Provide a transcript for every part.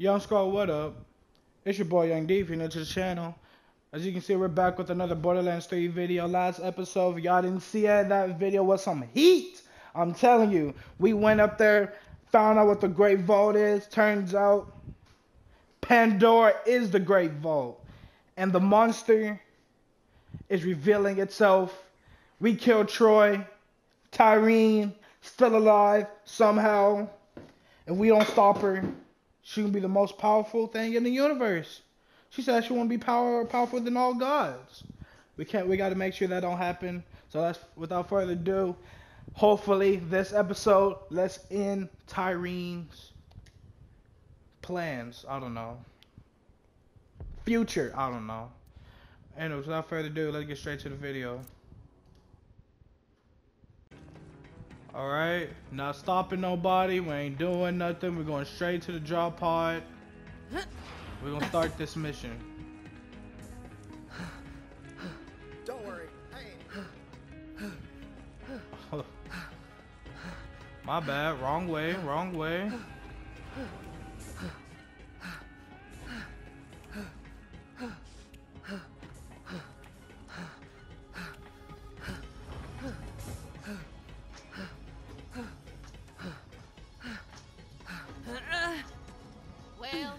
Young Skull, what up? It's your boy Young D if you're new to the channel. As you can see, we're back with another Borderlands 3 video. Last episode, y'all didn't see it, that video was some heat. I'm telling you, we went up there, found out what the Great Vault is. Turns out, Pandora is the Great Vault. And the monster is revealing itself. We killed Troy, Tyreen, still alive somehow. And we don't stop her. She can be the most powerful thing in the universe. She said she want to be power powerful than all gods. We can't. We got to make sure that don't happen. So that's without further ado. Hopefully, this episode let's end Tyreen's plans. I don't know. Future. I don't know. Anyways, without further ado, let's get straight to the video. Alright, not stopping nobody. We ain't doing nothing. We're going straight to the drop pod. We're gonna start this mission. Don't worry. Hey. My bad. Wrong way. Wrong way.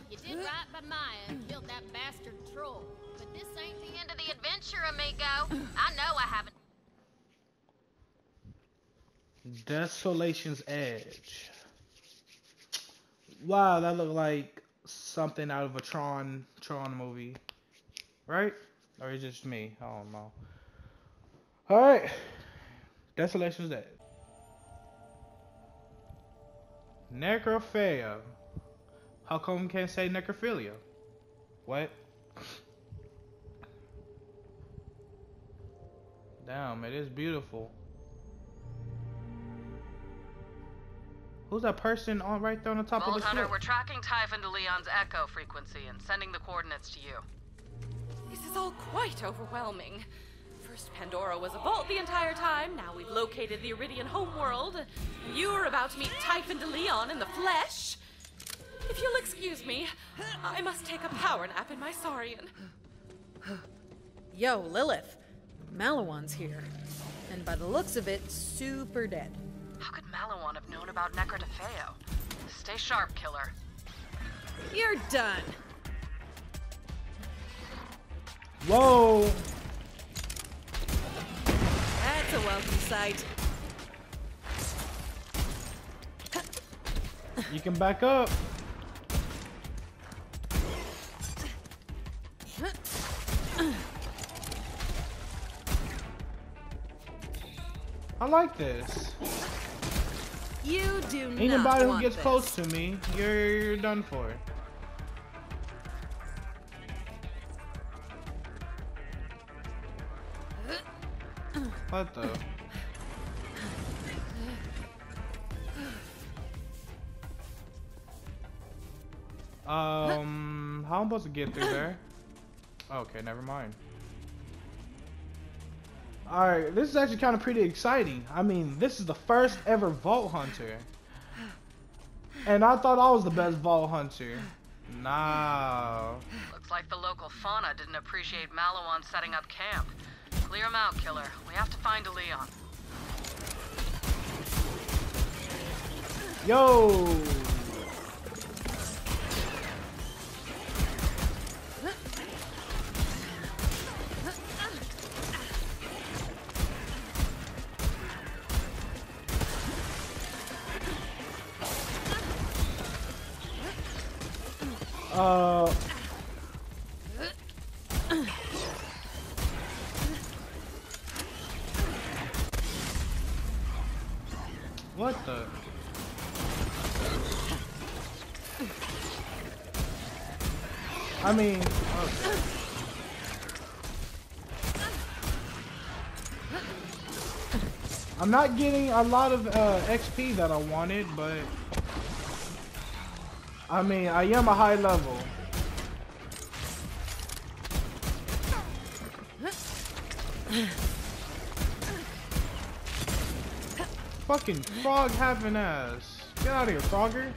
You did right by Maya and killed that bastard Troy. But this ain't the end of the adventure, amigo. I know I haven't. Desolation's Edge. Wow, that looked like something out of a Tron Tron movie. Right? Or is it just me? I don't know. Alright. Desolation's Edge. Necrophilia. How come we can't say necrophilia? What? Damn, it is beautiful. Who's that person on right there on the top Vault of the Hunter, cliff? we're tracking Typhon DeLeon's echo frequency and sending the coordinates to you. This is all quite overwhelming. First, Pandora was a vault the entire time. Now we've located the Eridian homeworld. You're about to meet Typhon DeLeon in the flesh. If you'll excuse me, I must take a power nap in my Saurian. Yo, Lilith. Maliwan's here. And by the looks of it, super dead. How could Maliwan have known about Nekrotafeyo? Stay sharp, killer. You're done. Whoa! That's a welcome sight. You can back up. I like this. You do not Anybody who gets this. close to me, you're, you're done for. What the? Um, how am I supposed to get through there? Okay, never mind. Alright, this is actually kind of pretty exciting. I mean, this is the first ever Vault Hunter. And I thought I was the best Vault Hunter. Nah. Looks like the local fauna didn't appreciate Maliwan setting up camp. Clear him out, killer. We have to find DeLeon. Yo! Uh. What the? I mean. I'm not getting a lot of uh, XP that I wanted, but I mean, I am a high level. Fucking frog having ass. Get out of here, Frogger.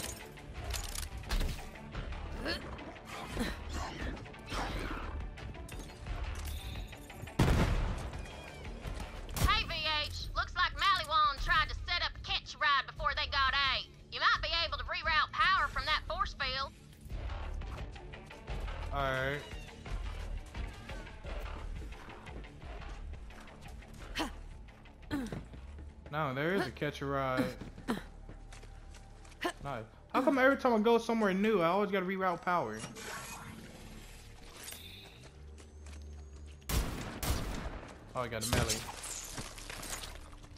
Catch a ride. No. How come every time I go somewhere new, I always gotta reroute power? Oh, I got a melee.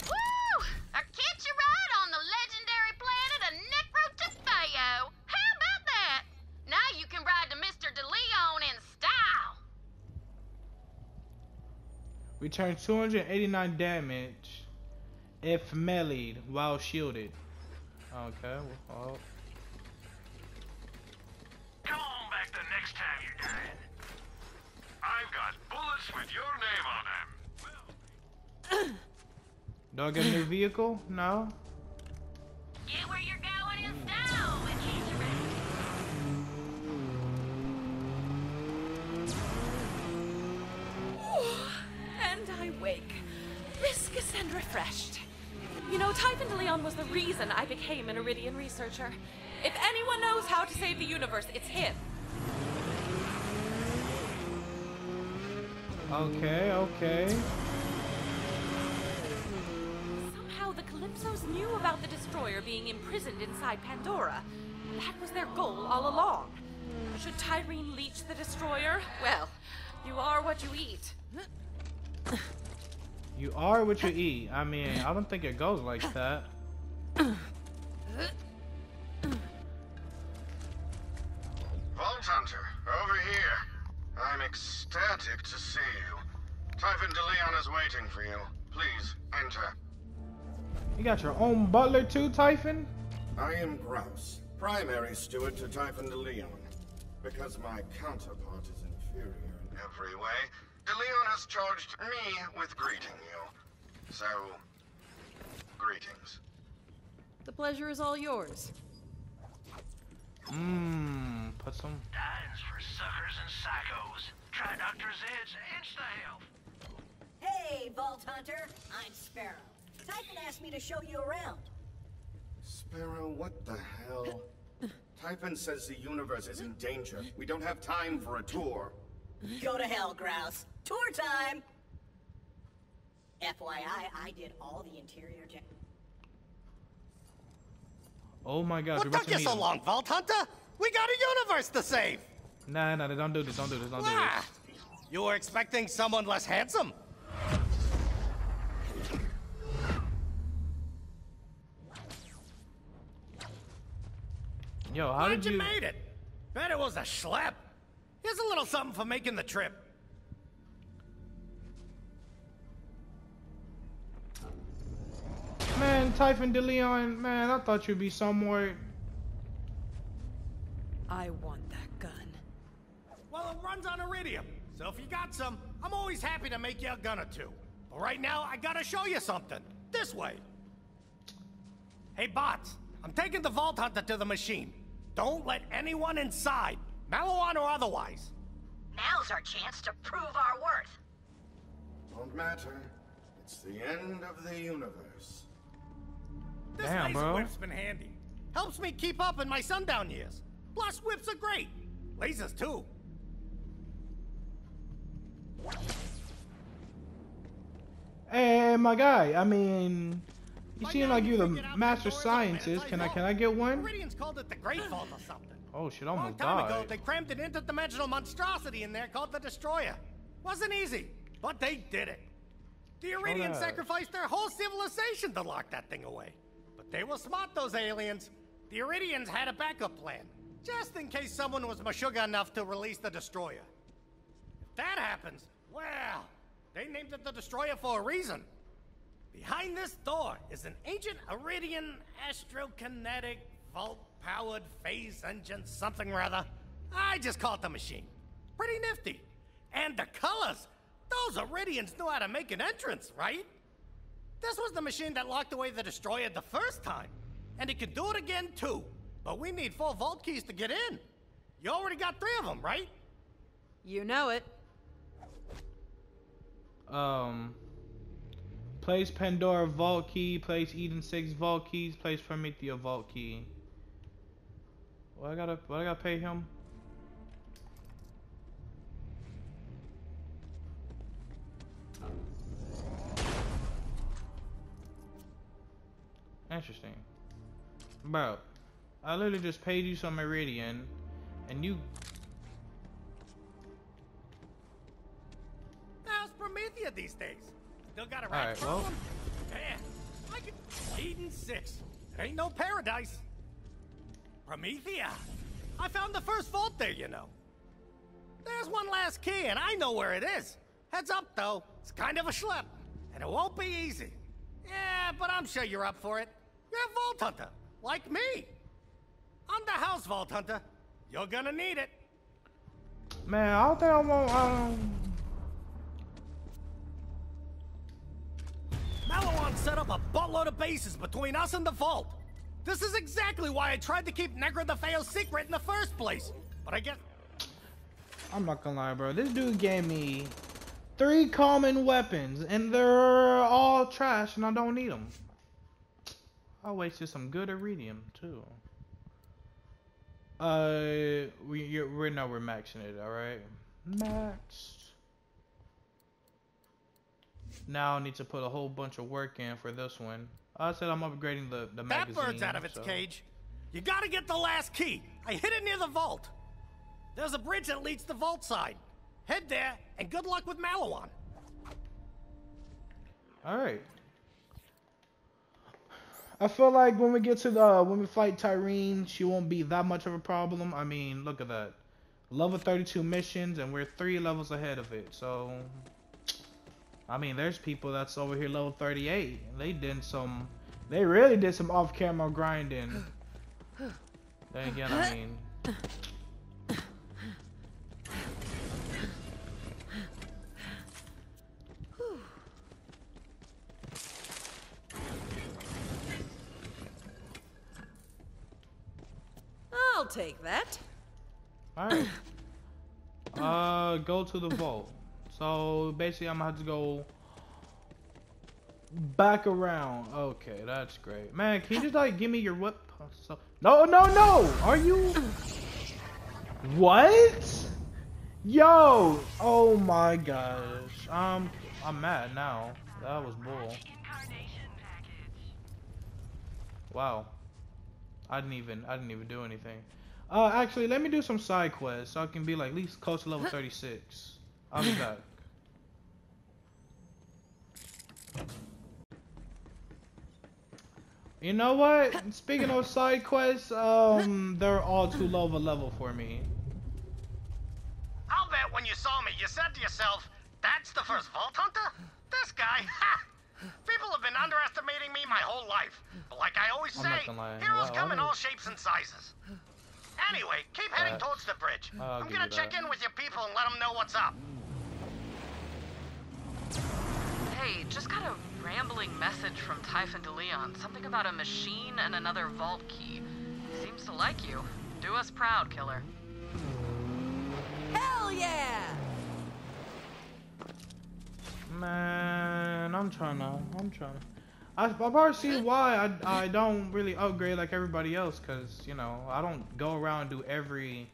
Woo! A catch a ride on the legendary planet of. How about that? Now you can ride to Mr. DeLeon in style. Return 289 damage if meleeed while shielded. Okay, well, Come on back the next time you're. I've got bullets with your name on them. do I get a new vehicle? No? Get where you're going in style with catch a. And I wake, viscous and refreshed. You know, Typhon DeLeon was the reason I became an Eridian researcher. If anyone knows how to save the universe, it's him. Okay, okay. Somehow the Calypsos knew about the destroyer being imprisoned inside Pandora. That was their goal all along. Should Tyreen leech the destroyer? Well, you are what you eat. You are what you eat. I mean, I don't think it goes like that. Vault Hunter, over here. I'm ecstatic to see you. Typhon DeLeon is waiting for you. Please, enter. You got your own butler too, Typhon? I am Grouse, primary steward to Typhon DeLeon. Because my counterpart is inferior in every way, DeLeon has charged me with greeting you. So, greetings. The pleasure is all yours. Mmm, put some. Dying's for suckers and psychos. Try Dr. Zed's Insta-Health. Hey, Vault Hunter. I'm Sparrow. Typhon asked me to show you around. Sparrow, what the hell? Typhon says the universe is in danger. We don't have time for a tour. Go to hell, Grouse. Tour time! FYI, I did all the interior check. Oh my gosh, we're What about took to you so long, Vault Hunter? We got a universe to save! Nah, nah, don't do this, don't do this, don't do Ah, this. you were expecting someone less handsome? Yo, how Glad did you you... made it. Bet it was a schlep. Here's a little something for making the trip. Man, Typhon DeLeon, man, I thought you'd be somewhere... I want that gun. Well, it runs on Eridium, so if you got some, I'm always happy to make you a gun or two. But right now, I gotta show you something. This way. Hey, bots, I'm taking the Vault Hunter to the machine. Don't let anyone inside, Maliwan or otherwise. Now's our chance to prove our worth. Don't matter. It's the end of the universe. This Damn, laser bro. whip's been handy. Helps me keep up in my sundown years. Plus, whips are great. Lasers, too. Hey, my guy, I mean... You By seem like you're the master Pandora's scientist. Can I, can I get one? Meridians called it the Great Vault or something. Oh shit, I A long almost time ago, they crammed an interdimensional monstrosity in there called the Destroyer. Wasn't easy, but they did it. The Eridians sacrificed their whole civilization to lock that thing away. But they were smart, those aliens. The Eridians had a backup plan, just in case someone was mashuga enough to release the Destroyer. If that happens, well, they named it the Destroyer for a reason. Behind this door is an ancient Eridian astrokinetic vault-powered phase engine something or other. I just call it the machine. Pretty nifty. And the colors! Those Eridians knew how to make an entrance, right? This was the machine that locked away the Destroyer the first time. And it can do it again too. But we need four vault keys to get in. You already got three of them, right? You know it. Um... Place Pandora Vault Key, place Eden 6 Vault Keys, place Promethea Vault Key. What I gotta what I gotta pay him? Interesting. Bro, I literally just paid you some Meridian and you How's Promethea these days? Still got a rat All right. Well. Man, I could six. There ain't no paradise. Promethea. I found the first vault there, you know. There's one last key, and I know where it is. Heads up, though. It's kind of a schlep, and it won't be easy. Yeah, but I'm sure you're up for it. You're a vault hunter, like me. I'm the house vault hunter. You're gonna need it. Man, I don't think I want. Um, Maliwan set up a buttload of bases between us and the vault. This is exactly why I tried to keep Nekrotafeyo secret in the first place. But I guess I'm not gonna lie, bro. This dude gave me three common weapons, and they're all trash, and I don't need them. I wasted some good Eridium too. Uh, we you're, we're we're maxing it, all right. Maxed. Now I need to put a whole bunch of work in for this one. I said I'm upgrading the the that magazine. bird's out of its so- cage. You gotta get the last key. I hid it near the vault. There's a bridge that leads to the vault side. Head there, and good luck with Maliwan. All right. I feel like when we get to the when we fight Tyreen, she won't be that much of a problem. I mean, look at that. Level 32 missions and we're 3 levels ahead of it. So I mean, there's people that's over here level 38. and They did some they really did some off-camera grinding. Then again, I mean, I'll take that. all right. Uh, go to the vault. So basically, I'm gonna have to go back around. Okay, that's great. Man, can you just like give me your whip? So no, no, no. Are you? What? Yo! Oh my gosh. Um, I'm mad now. That was bull. Wow. I didn't even I didn't even do anything. Uh, actually, let me do some side quests so I can be like at least close to level 36. I'll be back. You know what? Speaking of side quests, um, they're all too low of a level for me. I'll bet when you saw me, you said to yourself, that's the first Vault Hunter? This guy? Ha! People have been underestimating me my whole life. But like I always say, not gonna lie. heroes Wow, come in all shapes and sizes. Anyway, keep heading Uh, towards the bridge. I'll I'm gonna check that. in with your people and let them know what's up. Hey, just got a rambling message from Typhon DeLeon. Something about a machine and another vault key. Seems to like you. Do us proud, killer. Hell yeah! Man, I'm trying to. I'm trying to. I, I've already seen why I, I don't really upgrade like everybody else, cause you know I don't go around and do every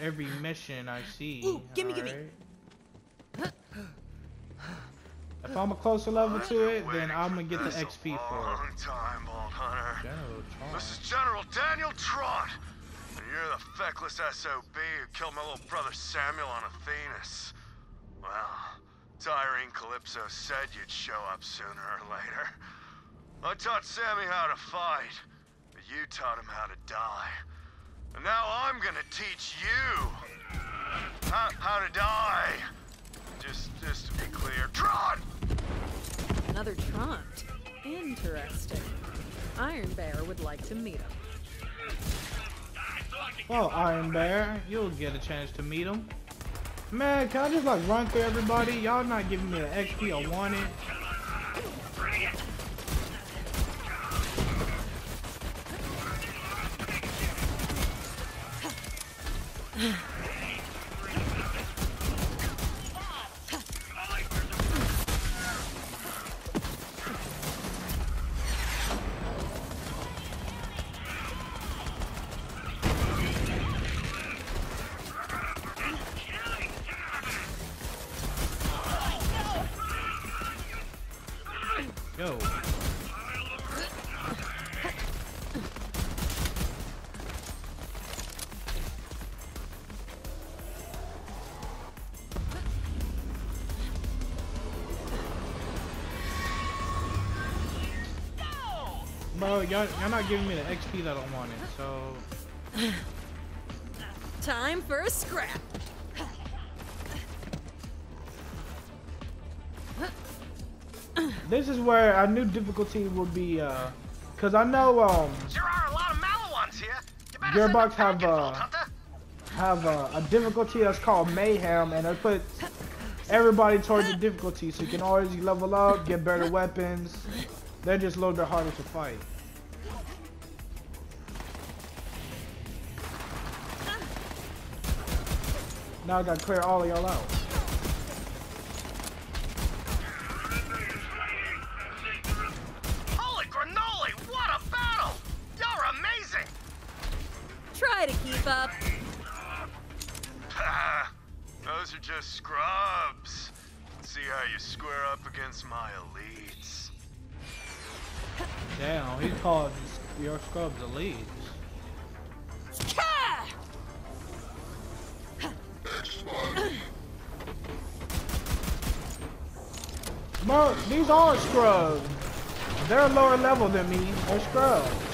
every mission I see. Ooh, gimme, gimme. alright? If I'm a closer level to it, then I'm gonna get the This a XP for it. Time, Vault Hunter. General Tron. This is General Daniel Trant. And you're the feckless SOB who killed my little brother Samuel on Athenas. Well, Tyreen Calypso said you'd show up sooner or later. I taught Sammy how to fight, but you taught him how to die. And now I'm gonna teach you how, how to die. Just, just to be clear, Trant! Another Trant. Interesting. Iron Bear would like to meet him. Well, Iron Bear, you'll get a chance to meet him. Man, can I just like run through everybody? Y'all not giving me the XP I wanted. go. Bro, y'all y'all not giving me the XP that I wanted, so. Time for a scrap. This is where I knew difficulty would be, uh, cause I know um There are a lot of Maliwans here. Gearbox have uh have uh, a difficulty that's called mayhem, and it put everybody towards the difficulty, so you can always level up, get better weapons. They're just a little bit harder to fight. Now I gotta clear all of y'all out. Bro, these are scrubs. They're lower level than me. They're scrubs.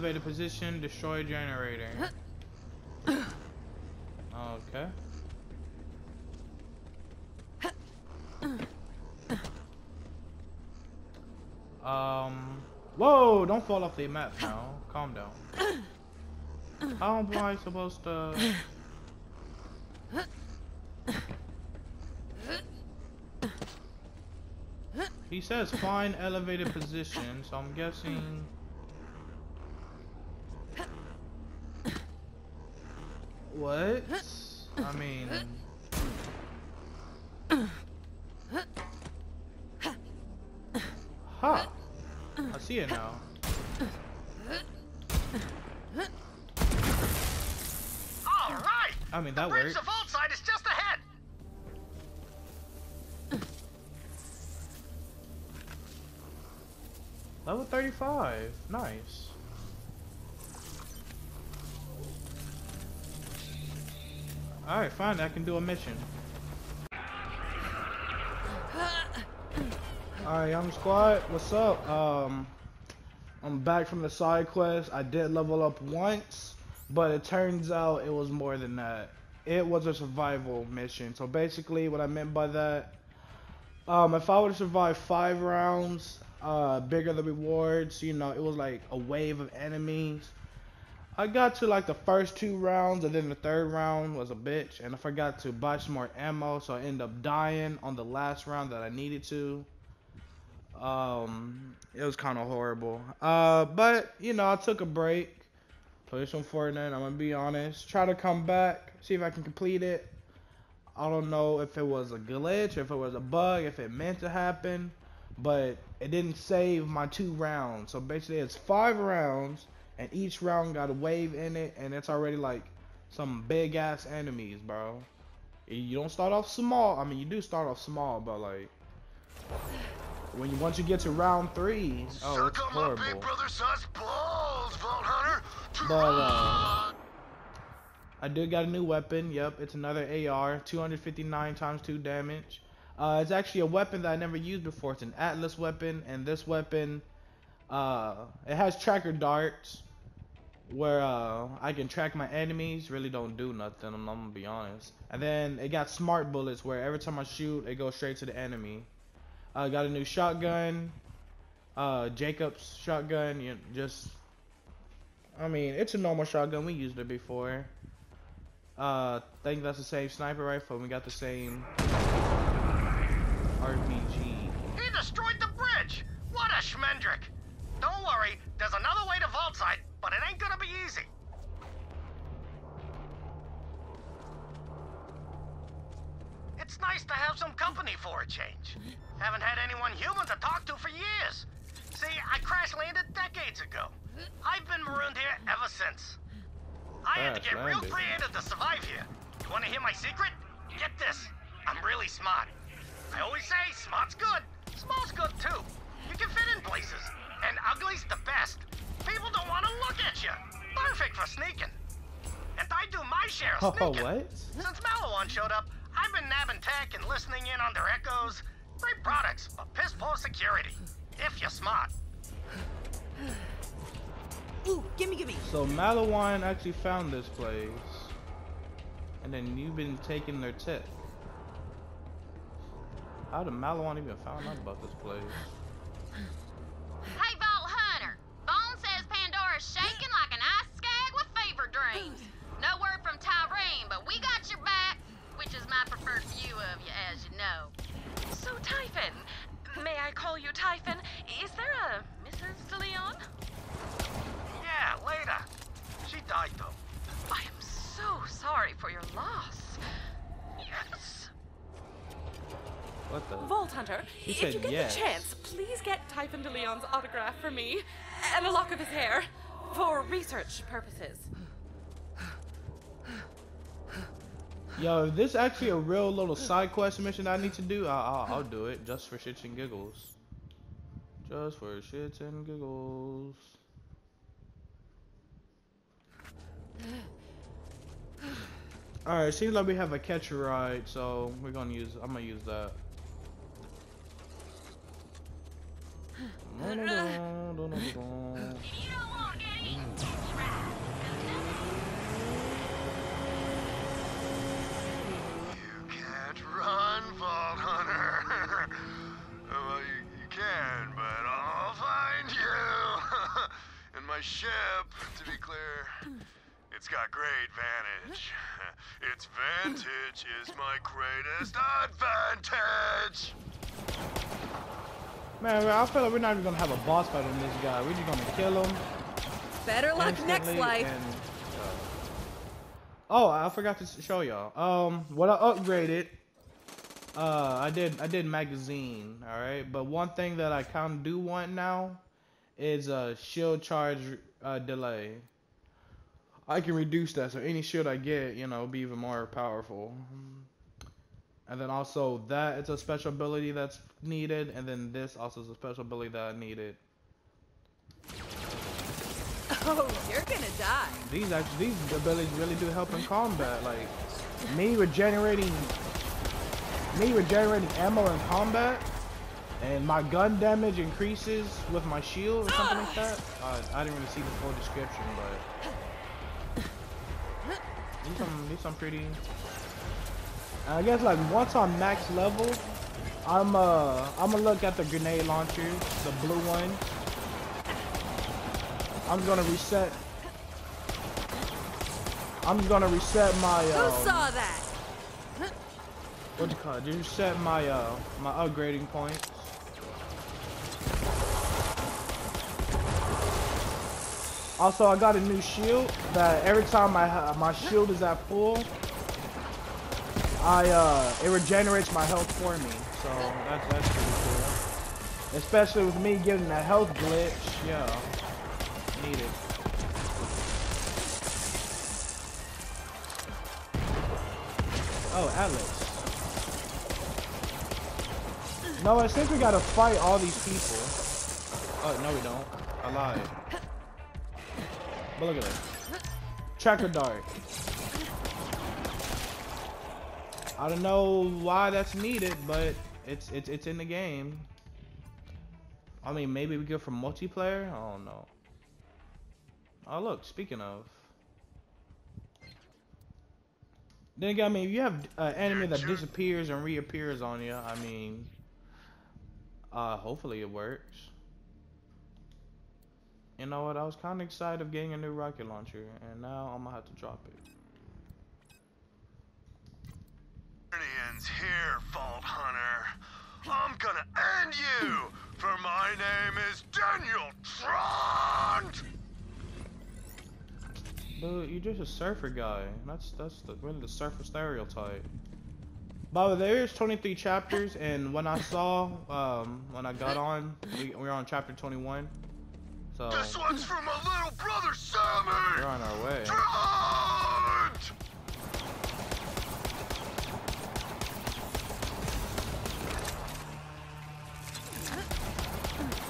Find elevated position, destroy generator. Okay. Um. Whoa! Don't fall off the map now. Calm down. How am I supposed to? He says find elevated position, so I'm guessing. What? I mean. Huh. I see it now. All right. I mean, that Bridge works. to vault side is just ahead. Level 35. Nice. Alright, fine. I can do a mission. Alright, I'm Squad. What's up? Um, I'm back from the side quest. I did level up once, but it turns out it was more than that. It was a survival mission. So basically, what I meant by that, um, if I would have survived five rounds, uh, bigger the rewards. You know, it was like a wave of enemies. I got to like the first two rounds, and then the third round was a bitch, and I forgot to buy some more ammo, so I ended up dying on the last round that I needed to. Um, it was kind of horrible. Uh, but you know, I took a break, played some Fortnite. I'm gonna be honest, try to come back, see if I can complete it. I don't know if it was a glitch, if it was a bug, if it meant to happen, but it didn't save my two rounds. So basically, it's five rounds, and each round got a wave in it, and it's already like some big ass enemies, bro. You don't start off small. I mean, you do start off small, but like when you once you get to round three, oh, it's Suck on my big horrible. brother sized balls, Vault Hunter. But uh, I did got a new weapon. Yep, it's another AR, 259 times two damage. Uh, it's actually a weapon that I never used before. It's an Atlas weapon, and this weapon, uh, it has tracker darts, where uh, I can track my enemies. Really don't do nothing. I'm, gonna be honest. And then it got smart bullets, where every time I shoot, it goes straight to the enemy. I got a new shotgun, uh, Jacob's shotgun. You just I mean, it's a normal shotgun. We used it before. Uh, think that's the same sniper rifle. We got the same RPG. He destroyed the bridge. What a schmendrick. Don't worry, there's another way to Vaultside, but it ain't gonna be easy. It's nice to have some company for a change. Haven't had anyone human to talk to for years. See, I crash landed decades ago. I've been marooned here ever since. I had to get real creative to survive here. You wanna hear my secret? Get this. I'm really smart. I always say smart's good. Small's good too. You can fit in places. And ugly's the best. People don't want to look at you. Perfect for sneaking. And I do my share of sneaking. Oh, sneaking. what? Since Maliwan showed up, I've been nabbing tech and listening in on their echoes. Great products, but piss poor security. If you're smart. Ooh, gimme, gimme. So Maliwan actually found this place. And then you've been taking their tip. How did Maliwan even find out about this place? Yo, is actually a real little side quest mission I need to do, I I'll, I'll do it just for shits and giggles. Just for shits and giggles. Alright, seems like we have a catcher ride, so we're gonna use I'm gonna use that. run, Vault Hunter. well, you, you can, but I'll find you. and my ship, to be clear, it's got great vantage. Its vantage is my greatest advantage. Man, I feel like we're not even gonna have a boss fight on this guy. We're just gonna kill him. Better luck next instantly life. and, uh, oh, I forgot to show y'all. Um, what I upgraded. Uh, I did I did magazine. All right, but one thing that I kind of do want now is a shield charge uh, delay. I can reduce that, so any shield I get, you know, be even more powerful. And then also that it's a special ability that's needed, and then this also is a special ability that I needed. Oh, you're gonna die. These actually these abilities really do help in combat. Like me regenerating me regenerating ammo in combat and my gun damage increases with my shield or something like that. Uh, I didn't really see the full description, but these some these some pretty. And I guess like once I'm max level, I'm uh I'm gonna look at the grenade launchers, the blue one. I'm gonna reset. I'm gonna reset my. Who Um, saw that? What you call it? Just set my uh my upgrading points. Also, I got a new shield that every time my ha- my shield is at full, I uh it regenerates my health for me. So that's that's pretty cool. Especially with me getting that health glitch, yeah, need it. Oh, Atlas. No, I think we gotta fight all these people. Oh, no we don't. I lied. But look at this. Tracker dart. I don't know why that's needed, but it's it's it's in the game. I mean, maybe we go for multiplayer. I don't know. Oh look, speaking of. Then again, I mean, if you have uh, an enemy that disappears and reappears on you, I mean, uh, hopefully it works. You know what? I was kind of excited of getting a new rocket launcher, and now I'm gonna have to drop it. Ends here, Vault Hunter. I'm gonna end you! For my name is Daniel Trant! Dude, you're just a surfer guy. That's that's the, really the surfer stereotype. But there is 23 chapters, and when I saw, um, when I got on, we, we're on chapter 21. So This one's for my little brother Sammy! we're on our way. Trant!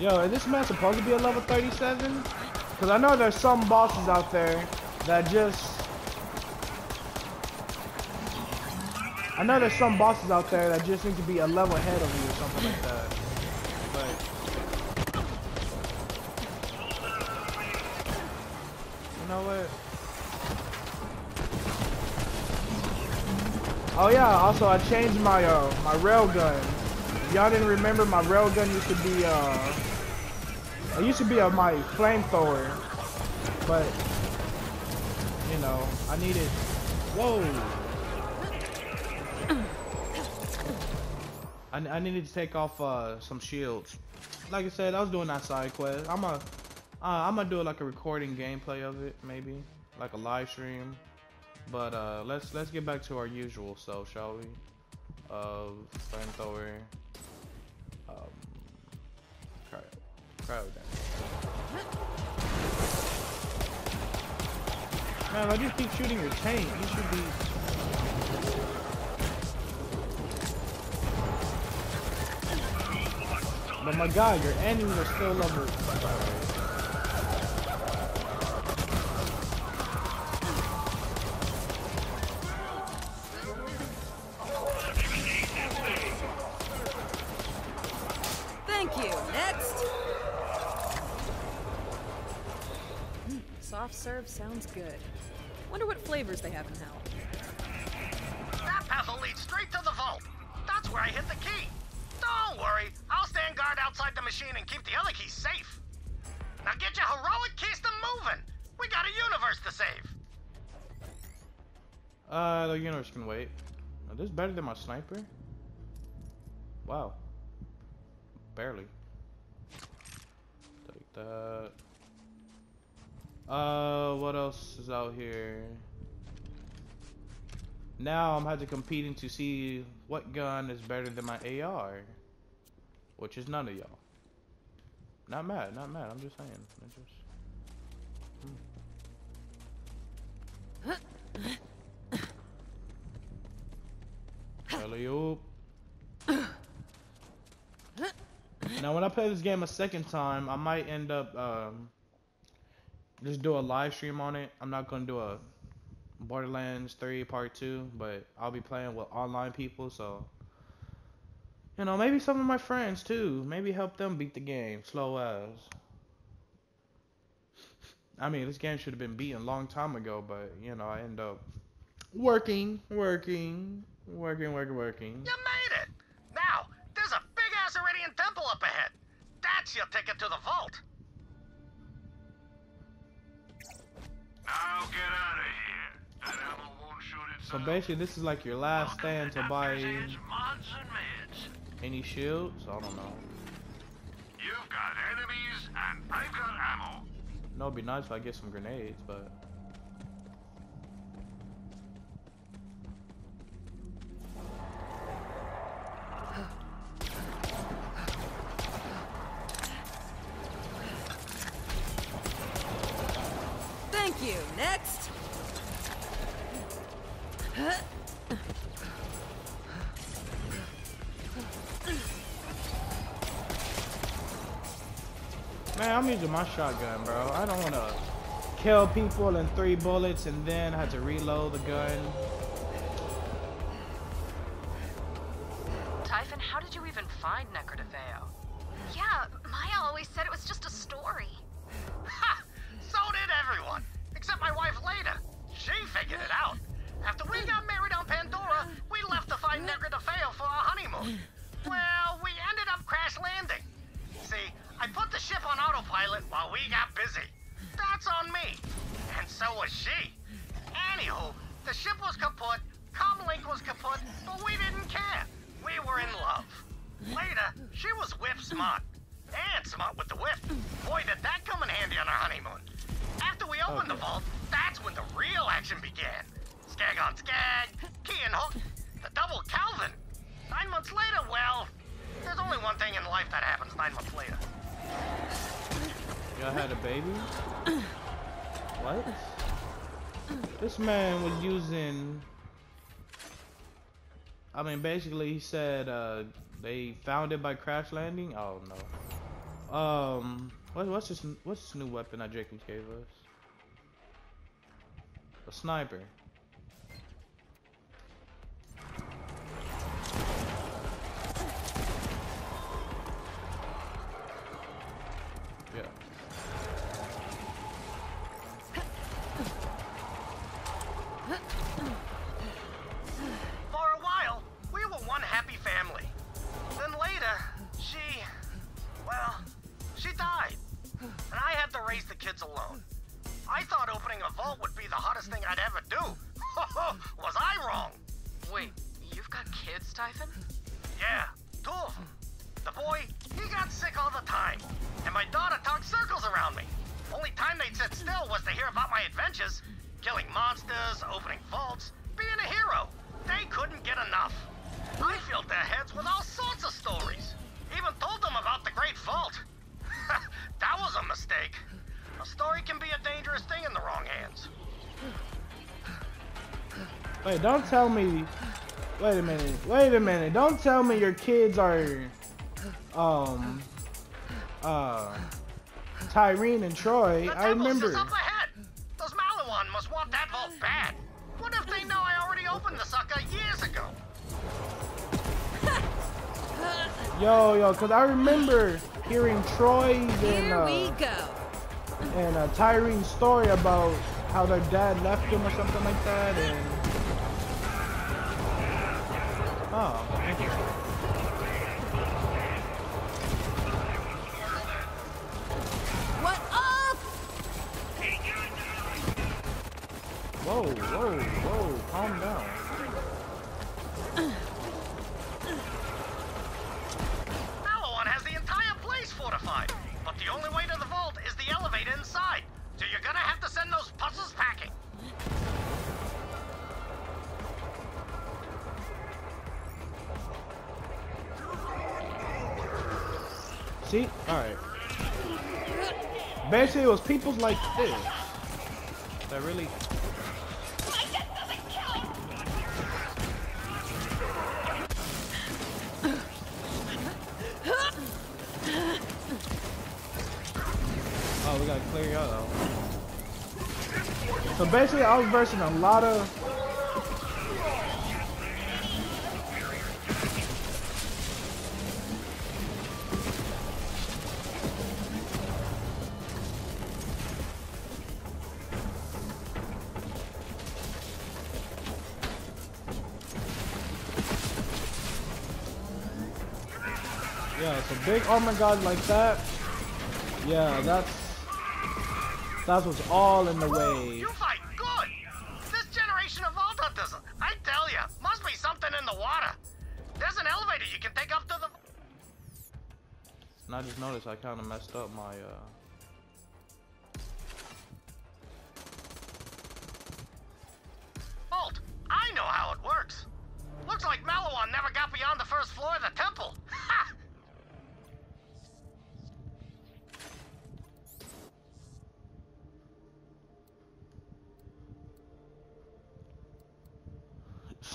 Yo, is this man supposed to be a level 37? Cause I know there's some bosses out there that just. I know there's some bosses out there that just need to be a level ahead of you or something like that. But you know what? Oh yeah, also I changed my uh my rail gun. If y'all didn't remember my railgun used to be uh it used to be uh, my flamethrower, but you know I needed. Whoa! I, I needed to take off uh, some shields. Like I said, I was doing that side quest. I'm a, uh, I'm gonna do like a recording gameplay of it, maybe like a live stream. But uh, let's let's get back to our usual self, shall we? Uh, flamethrower. Um, cryo, cryo Man, if I just keep shooting your tank, you should be. But my god, your enemies are still level. Thank you. Next. Hmm, Soft serve sounds good. Wonder what flavors they have in hell. That path will lead straight to the vault. That's where I hit the key. Don't worry, machine and keep the other keys safe. Now get your heroic keystone moving. We got a universe to save. Uh, the universe can wait. Oh, this is better than my sniper? Wow. Barely. Take that. Uh, what else is out here? Now I'm having to competing to see what gun is better than my AR. Which is none of y'all. Not mad, not mad. I'm just saying. It's just... Alley oop. Now, when I play this game a second time, I might end up um, just do a live stream on it. I'm not gonna do a Borderlands 3 Part 2, but I'll be playing with online people, so you know, maybe some of my friends too. Maybe help them beat the game. Slow as. I mean, this game should have been beaten a long time ago, but you know, I end up working, working, working, working, working. You made it. Now, there's a big ass Eridian temple up ahead. That's your ticket to the vault. Now get out of here. That ammo won't shoot So basically, this is like your last stand to buy any shields. I don't know. You've got enemies, and I've got ammo. No, it'd be nice if I get some grenades, but my shotgun, bro. I don't want to kill people in three bullets and then have to reload the gun. Typhon, how did you even find Nekrotafeyo? This man was using. I mean, basically, he said uh, they found it by crash landing. Oh no. Um, what, what's this? What's this new weapon that Jacobs gave us? A sniper. Wait, don't tell me. Wait a minute. Wait a minute. Don't tell me your kids are, um, uh, Tyreen and Troy. The I temple's remember. just up ahead. Those Maliwan must want that vault bad. What if they know I already opened the sucker years ago? Yo, yo, cause I remember hearing Troy's and Here we uh, go. and uh, Tyreen's story about how their dad left him or something like that, and It was people like this that really. Oh, we gotta clear y'all out. So basically, I was versing a lot of. Yeah, my god like that. Yeah, that's that's what's all in the way. You fight good. This generation of vault hunters, I tell ya, must be something in the water. There's an elevator you can take up to the. And I just noticed I kind of messed up my uh.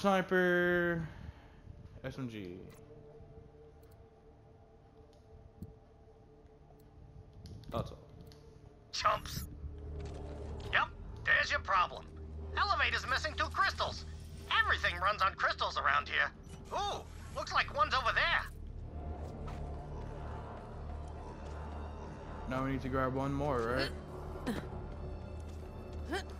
Sniper SMG. That's all. Chumps. Yep, there's your problem. Elevator's missing two crystals. Everything runs on crystals around here. Ooh, looks like one's over there. Now we need to grab one more, right?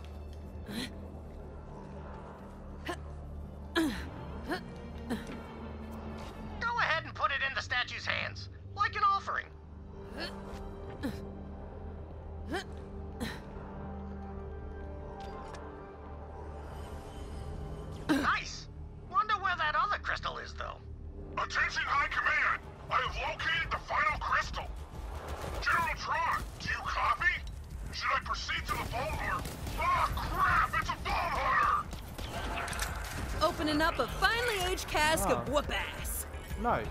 finely aged cask of Oh. whoop ass. Nice.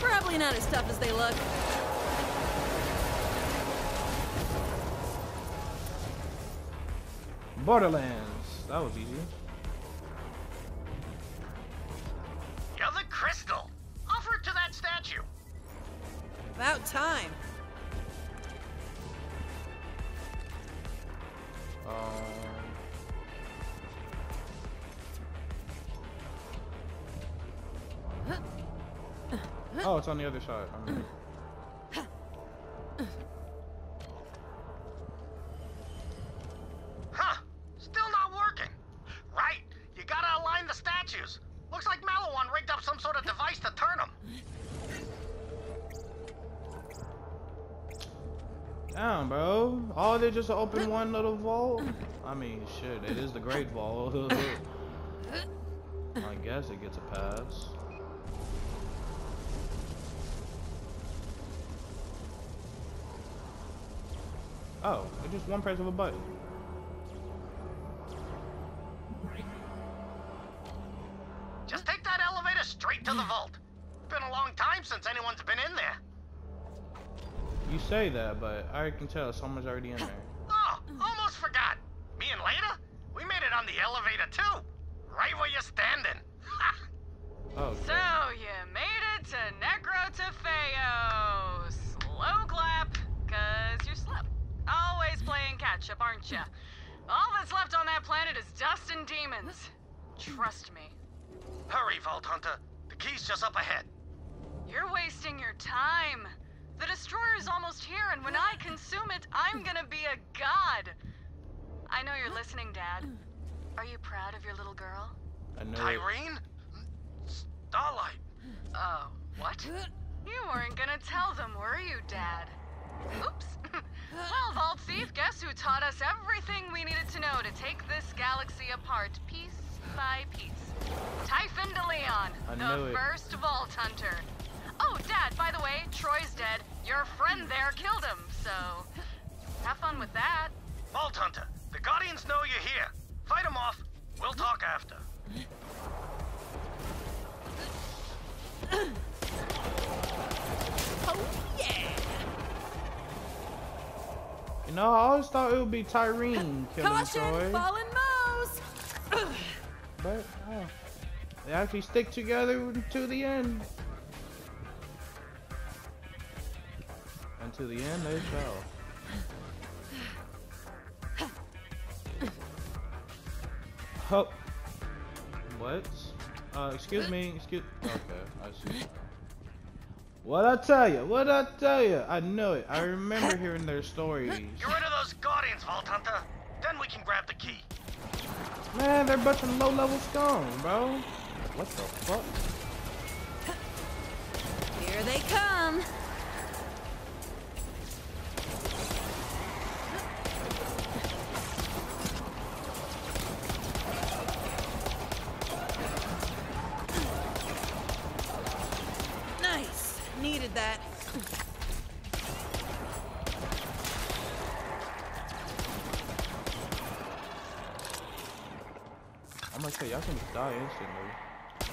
Probably not as tough as they look. Borderlands. That was easy. It's on the other side. Huh. Still not working. Right. You gotta align the statues. Looks like Maliwan rigged up some sort of device to turn them. Damn, bro. All they just open one little vault? I mean, shit, it is the Great Vault. I guess it gets a pass. Oh, it's just one press of a button. Just take that elevator straight to the vault. Been a long time since anyone's been in there. You say that, but I can tell someone's already in there. Oh, yeah. You know, I always thought it would be Tyreen killing Caution, Troy. fallen mouse. But oh, they actually stick together to the end. And to the end they shall. Oh. What? Uh, excuse me. Excuse. Okay, I see. What I tell you? What I tell you? I know it. I remember hearing their stories. Get rid of those Guardians, Vault Hunter. Then we can grab the key. Man, they're a bunch of low-level scum, bro. What the fuck? Here they come.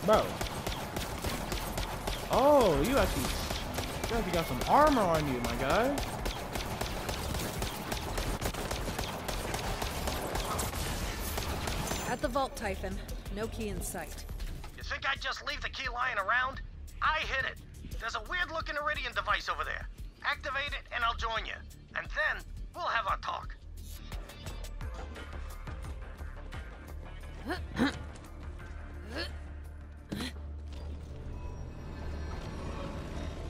Bro. Oh, you actually, you actually got some armor on you, my guy. At the vault, Typhon. No key in sight. You think I'd just leave the key lying around? I hid it. There's a weird looking Eridian device over there. Activate it and I'll join you. And then we'll have our talk.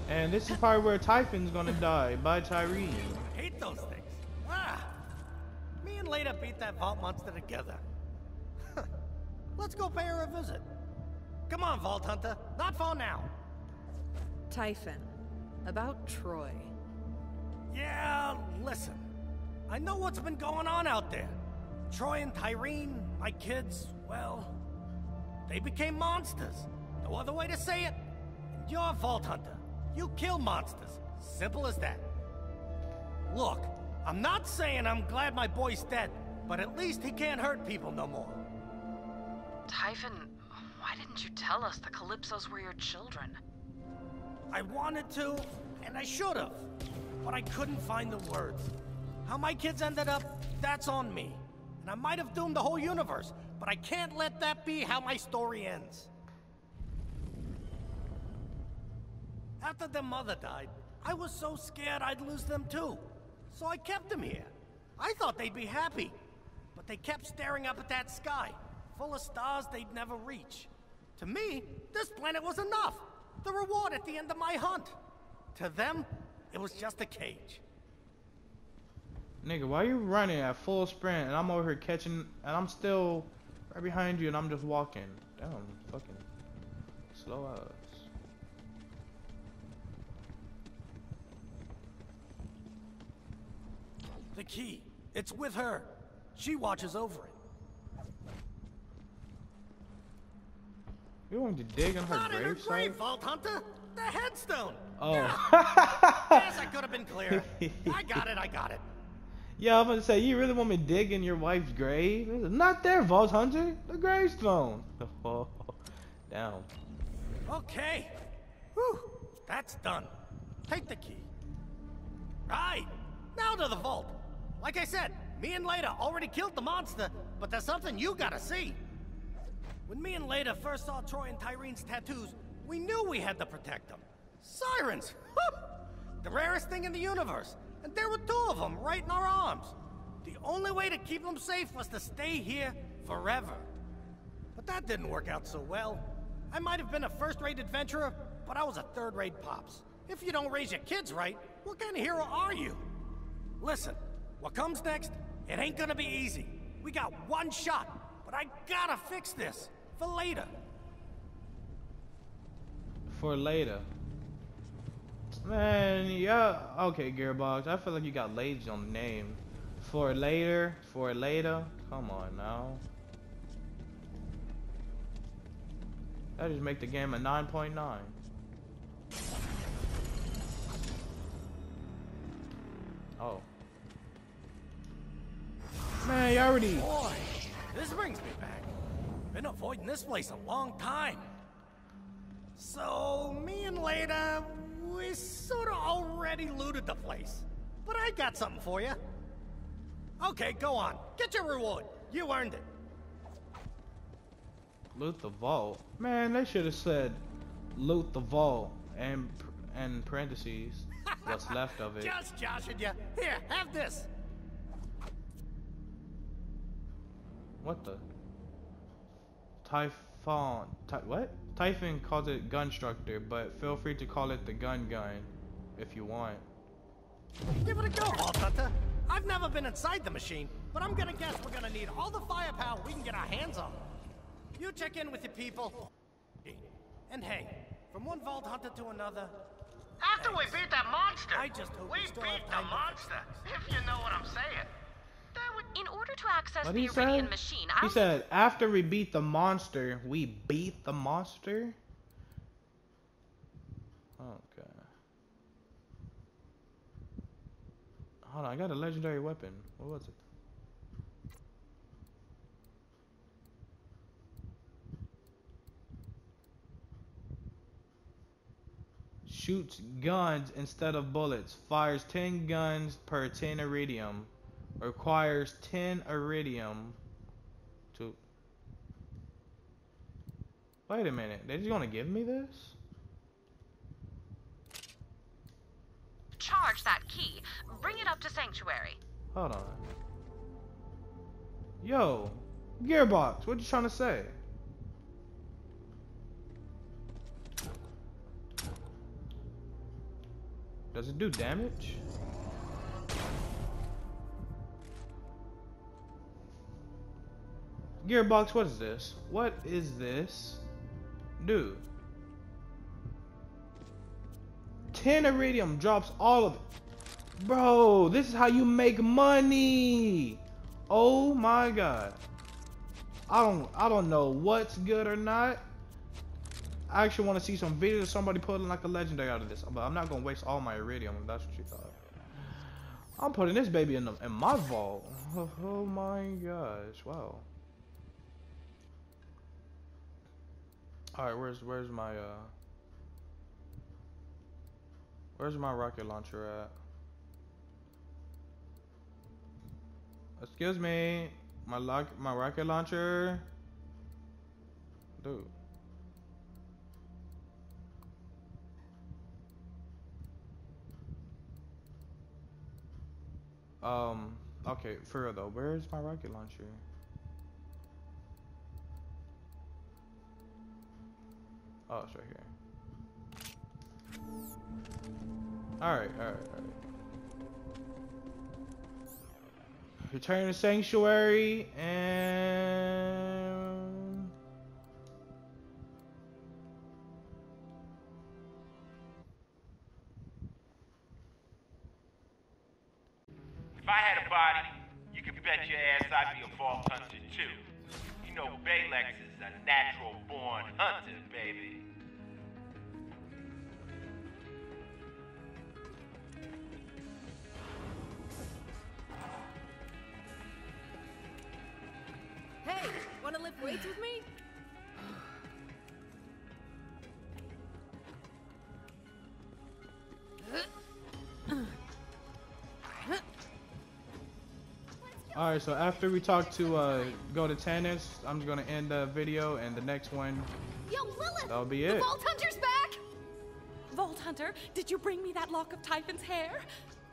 And this is probably where Typhon's gonna die by Tyreen. Hate those things. Ah. Me and Leda beat that vault monster together. Let's go pay her a visit. Come on, Vault Hunter. Not far now. Typhon. About Troy. Yeah, listen. I know what's been going on out there. Troy and Tyreen, my kids, well, they became monsters. No other way to say it. And you're a Vault Hunter. You kill monsters. Simple as that. Look, I'm not saying I'm glad my boy's dead, But at least he can't hurt people no more. Typhon, why didn't you tell us the Calypsos were your children? I wanted to, and I should have. But I couldn't find the words. How my kids ended up, that's on me. And I might have doomed the whole universe, but I can't let that be how my story ends. After their mother died, I was so scared I'd lose them too. So I kept them here. I thought they'd be happy. But they kept staring up at that sky, full of stars they'd never reach. To me, this planet was enough. The reward at the end of my hunt. To them, it was just a cage. Nigga, why are you running at full sprint and I'm over here catching and I'm still right behind you and I'm just walking. Damn, fucking slow ass. The key. It's with her. She watches over it. You want to dig in her Not in her grave grave. Vault Hunter. The headstone. Oh. yes, I could have been clear. I got it. I got it. yeah, I'm gonna say you really want me to dig in your wife's grave? Not there, Vault Hunter. The gravestone. Oh, down. Okay. Whew. That's done. Take the key. Right. Now to the vault. Like I said, me and Leda already killed the monster, but there's something you gotta see. When me and Leda first saw Troy and Tyreen's tattoos, we knew we had to protect them. Sirens! The rarest thing in the universe. And there were two of them right in our arms. The only way to keep them safe was to stay here forever. But that didn't work out so well. I might have been a first-rate adventurer, but I was a third-rate pops. If you don't raise your kids right, what kind of hero are you? Listen, what comes next, it ain't gonna be easy. We got one shot, but I gotta fix this for later. For later. Man, yeah, okay, Gearbox. I feel like you got lazy on the name. For later, for later. Come on now. That just make the game a 9.9. Oh. Man, you already. Boy, this brings me back. Been avoiding this place a long time. So, me and Leda, we sorta already looted the place. But I got something for you. Okay, go on. Get your reward. You earned it. Loot the vault. Man, they should have said loot the vault and and parentheses what's left of it. Just joshing you. Here, have this. What the? Typhon. Ty what? Typhon calls it Gunstructor, but feel free to call it the Gun Gun if you want. Give it a go, Vault Hunter. I've never been inside the machine, but I'm gonna guess we're gonna need all the firepower we can get our hands on. You check in with the people. And hey, from one Vault Hunter to another. After we beat that monster, I just hope we we beat the monster, if you know what I'm saying. In order to access What the he Eridian said? machine, He I'll said after we beat the monster, we beat the monster. Okay. Hold on, I got a legendary weapon. What was it? Shoots guns instead of bullets. Fires 10 guns per 10 Eridium. Requires 10 Eridium to. Wait a minute. They're just gonna give me this? charge that key. Bring it up to Sanctuary. Hold on. Yo, Gearbox, what you trying to say? Does it do damage? Gearbox, what is this? What is this? Dude. 10 Eridium drops all of it. Bro, this is how you make money. Oh my god. I don't I don't know what's good or not. I actually want to see some videos of somebody pulling like a legendary out of this, but I'm not gonna waste all my Eridium if that's what you thought. I'm putting this baby in the, in my vault. Oh my gosh! Wow. All right, where's where's my uh where's my rocket launcher at? Excuse me, my lock my rocket launcher, dude. Um, okay, for real though, where's my rocket launcher? Oh, it's right here. Alright, alright, alright. Return to Sanctuary and... If I had a body, you could bet your ass I'd be a vault hunter too. Know Balex is a natural born hunter, baby. Hey, wanna lift weights with me? Alright, so after we talk to, uh, go to Tannis, I'm gonna end the video and the next one, Yo, Lilith! that'll be The it. Vault Hunter's back! Vault Hunter, did you bring me that lock of Typhon's hair?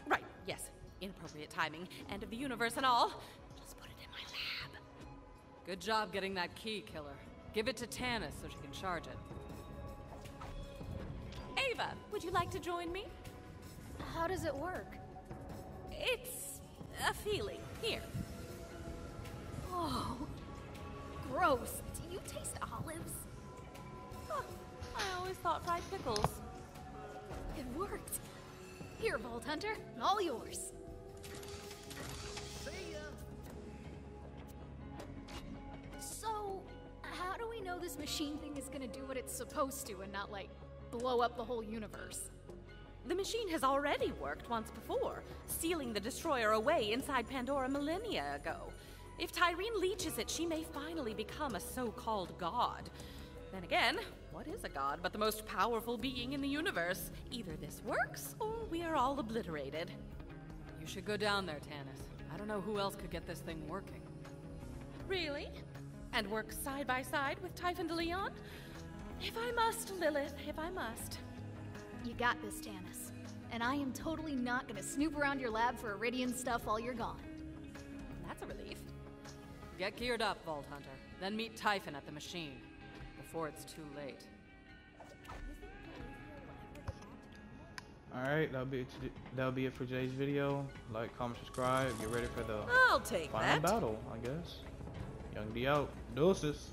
Right, yes. Inappropriate timing. End of the universe and all. Just put it in my lab. Good job getting that key, killer. Give it to Tannis so she can charge it. Ava, would you like to join me? How does it work? A feeling. Here. Oh, gross. Do you taste olives? Huh, I always thought fried pickles. It worked. Here, Vault Hunter, all yours. So, how do we know this machine thing is gonna do what it's supposed to and not, like, blow up the whole universe? The machine has already worked once before, sealing the destroyer away inside Pandora millennia ago. If Tyreen leeches it, she may finally become a so called god. Then again, what is a god but the most powerful being in the universe? Either this works, or we are all obliterated. You should go down there, Tannis. I don't know who else could get this thing working. Really? And work side by side with Typhon DeLeon? If I must, Lilith, if I must. You got this, Tannis. And I am totally not gonna snoop around your lab for Eridian stuff while you're gone. That's a relief. Get geared up, Vault Hunter. Then meet Typhon at the machine. Before it's too late. Alright, that'll be it that'll be it for today's video. Like, comment, subscribe, get ready for the I'll take final that. battle, I guess. Young D out. Deuces.